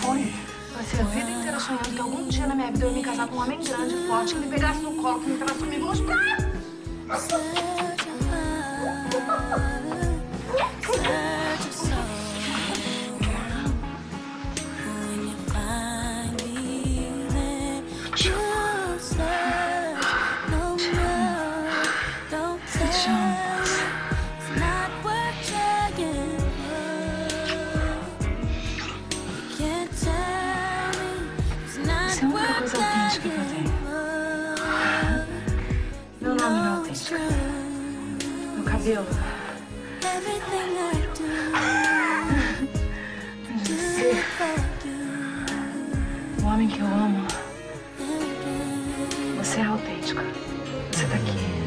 Foi. Passei a vida inteira sonhando que algum dia na minha vida eu ia me casar com um homem grande, forte, que me pegasse no colo, que me pegasse comigo e mostrar. Isso é a única coisa autêntica que eu tenho. Meu nome não é autêntico. Meu cabelo. Você. O homem que eu amo. Você é autêntico. Você tá aqui.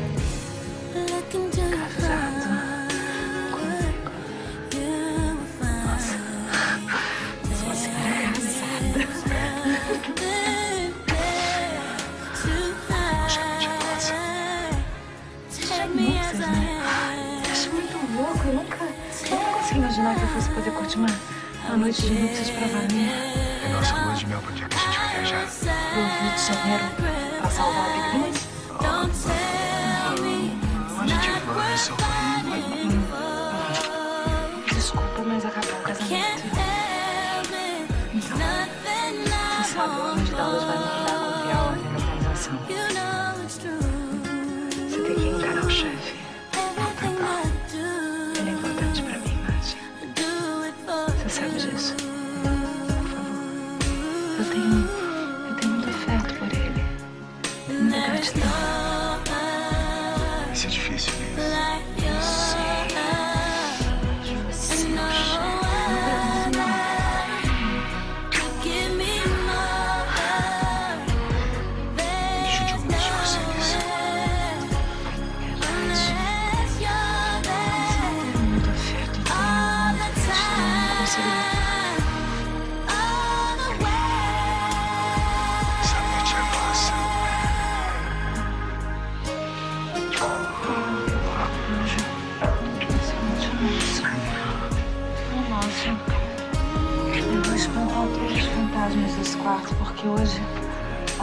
Né? Acho muito louco. Eu nunca, eu nunca consegui imaginar que eu fosse poder curtir uma, noite de núpcias pra valer. É nossa lua de mel pra dia que a gente vai viajar. Pro Rio de Janeiro pra salvar a Big News. A gente vai sorrir. Desculpa, mas acabou o casamento. Então, você sabe onde Dallas vai me cumprir a da organização. Vai ser difícil mesmo. Fantasmas desse quarto, porque hoje,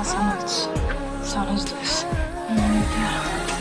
essa noite, só nós dois. O mundo inteiro.